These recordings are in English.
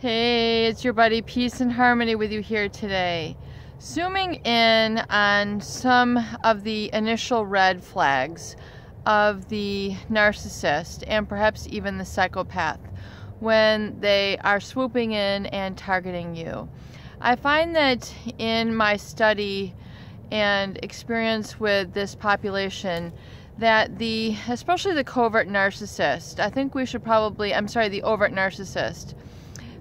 Hey, it's your buddy Peace and Harmony with you here today. Zooming in on some of the initial red flags of the narcissist and perhaps even the psychopath when they are swooping in and targeting you. I find that in my study and experience with this population that the especially the covert narcissist, I think we should probably I'm sorry, the overt narcissist.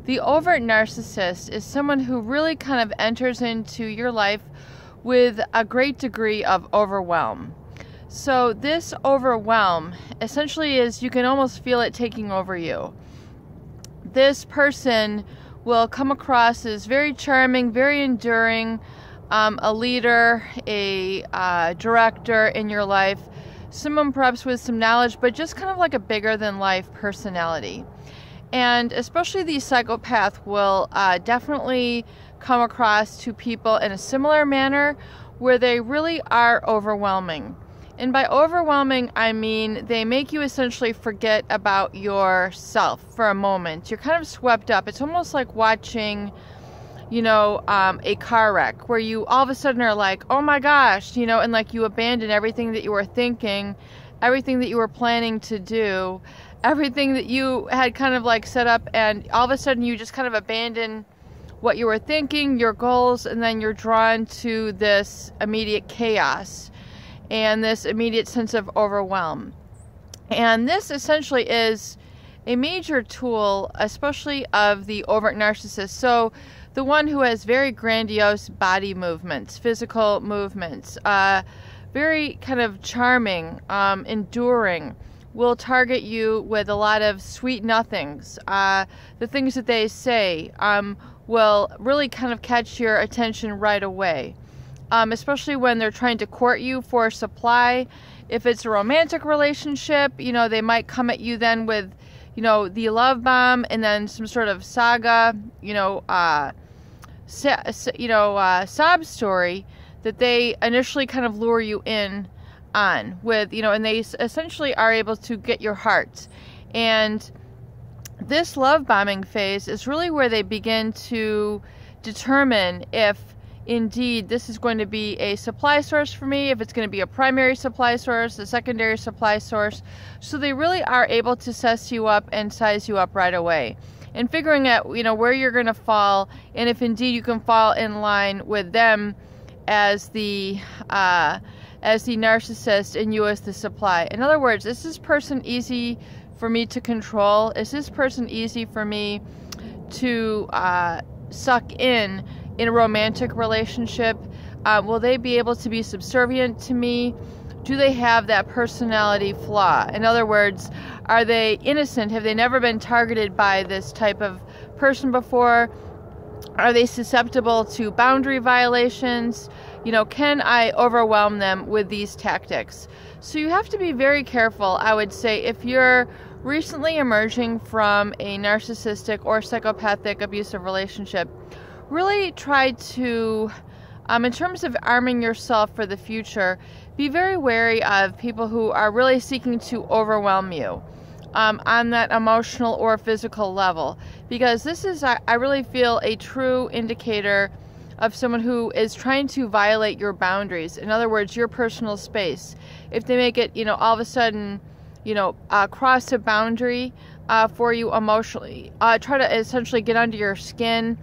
The overt narcissist is someone who really kind of enters into your life with a great degree of overwhelm. So this overwhelm essentially is you can almost feel it taking over you. This person will come across as very charming, very enduring, um, a leader, a uh, director in your life, someone perhaps with some knowledge, but just kind of like a bigger than life personality. And especially the psychopath will uh, definitely come across to people in a similar manner where they really are overwhelming. And by overwhelming, I mean they make you essentially forget about yourself for a moment. You're kind of swept up. It's almost like watching, you know, um, a car wreck where you all of a sudden are like, oh my gosh, you know, and like you abandon everything that you were thinking, everything that you were planning to do, everything that you had kind of like set up, and all of a sudden you just kind of abandon what you were thinking, your goals, and then you're drawn to this immediate chaos and this immediate sense of overwhelm. And this essentially is a major tool, especially of the overt narcissist. So, the one who has very grandiose body movements, physical movements, uh, very kind of charming, um, enduring, will target you with a lot of sweet nothings. Uh, the things that they say um, will really kind of catch your attention right away um, especially when they're trying to court you for supply. If it's a romantic relationship, you know, they might come at you then with, you know, the love bomb and then some sort of saga, you know, uh, you know, uh, sob story that they initially kind of lure you in on with, you know, and they essentially are able to get your heart. And this love bombing phase is really where they begin to determine if indeed this is going to be a supply source for me, if it's going to be a primary supply source, a secondary supply source. So they really are able to size you up and size you up right away. And figuring out, you know, where you're going to fall and if indeed you can fall in line with them as the uh, as the narcissist and you as the supply. In other words, is this person easy for me to control? Is this person easy for me to uh, suck in in a romantic relationship? Uh, will they be able to be subservient to me? Do they have that personality flaw? In other words, are they innocent? Have they never been targeted by this type of person before? Are they susceptible to boundary violations? You know, can I overwhelm them with these tactics? So you have to be very careful, I would say, if you're recently emerging from a narcissistic or psychopathic abusive relationship really try to, um, in terms of arming yourself for the future, be very wary of people who are really seeking to overwhelm you. Um, on that emotional or physical level. Because this is I, I really feel a true indicator of someone who is trying to violate your boundaries. In other words your personal space. If they make it you know all of a sudden you know uh, cross a boundary uh, for you emotionally uh, try to essentially get under your skin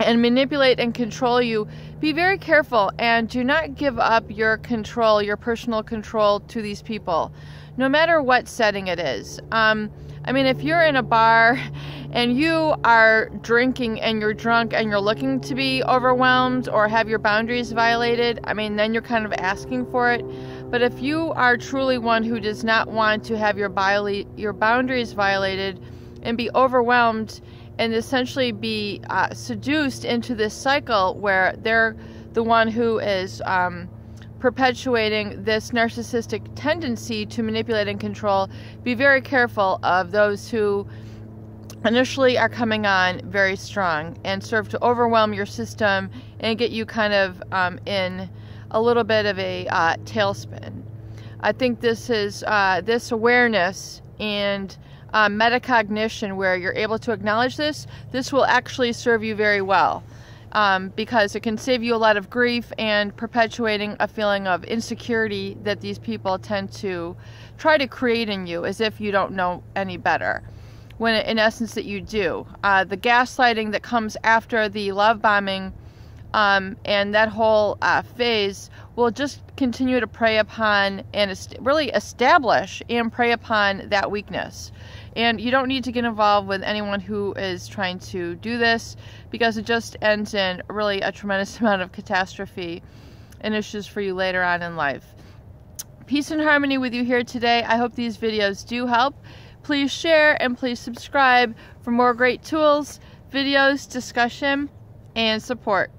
and manipulate and control you, be very careful and do not give up your control, your personal control to these people, no matter what setting it is. Um, I mean, if you're in a bar and you are drinking and you're drunk and you're looking to be overwhelmed or have your boundaries violated, I mean, then you're kind of asking for it. But if you are truly one who does not want to have your, your boundaries violated and be overwhelmed, and essentially be uh, seduced into this cycle where they're the one who is um, perpetuating this narcissistic tendency to manipulate and control. Be very careful of those who initially are coming on very strong and serve to overwhelm your system and get you kind of um, in a little bit of a uh, tailspin. I think this is uh, this awareness and uh, metacognition where you're able to acknowledge this, this will actually serve you very well. Um, because it can save you a lot of grief and perpetuating a feeling of insecurity that these people tend to try to create in you as if you don't know any better when in essence that you do. Uh, the gaslighting that comes after the love bombing um, and that whole uh, phase will just continue to prey upon and really establish and prey upon that weakness. And you don't need to get involved with anyone who is trying to do this because it just ends in really a tremendous amount of catastrophe and issues for you later on in life. Peace and harmony with you here today. I hope these videos do help. Please share and please subscribe for more great tools, videos, discussion, and support.